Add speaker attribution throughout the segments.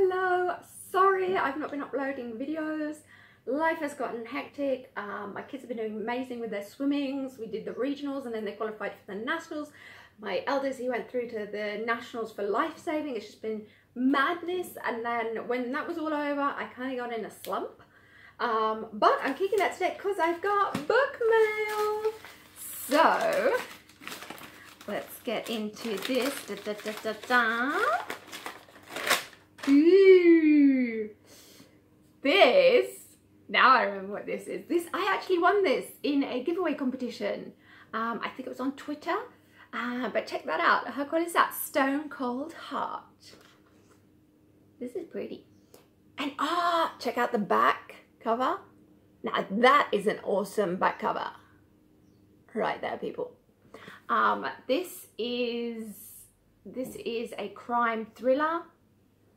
Speaker 1: hello. Sorry, I've not been uploading videos. Life has gotten hectic. Um, my kids have been doing amazing with their swimmings. We did the regionals and then they qualified for the nationals. My eldest, he went through to the nationals for life saving. It's just been madness. And then when that was all over, I kind of got in a slump. Um, but I'm kicking that today because I've got book mail. So let's get into this. Da, da, da, da, da. Ooh. This, now I remember what this is. This, I actually won this in a giveaway competition. Um, I think it was on Twitter. Uh, but check that out. How cool is that? Stone Cold Heart. This is pretty. And ah, check out the back cover. Now that is an awesome back cover. Right there, people. Um, this is this is a crime thriller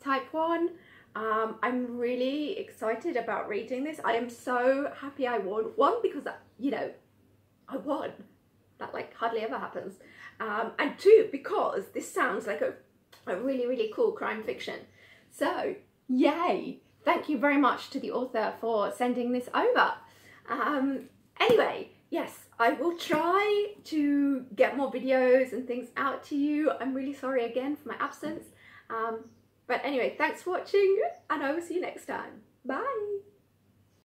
Speaker 1: type one. Um, I'm really excited about reading this. I am so happy I won. One, because, you know, I won. That, like, hardly ever happens. Um, and two, because this sounds like a, a really, really cool crime fiction. So, yay! Thank you very much to the author for sending this over. Um, anyway, yes, I will try to get more videos and things out to you. I'm really sorry again for my absence. Um, but anyway, thanks for watching and I will see you next time. Bye!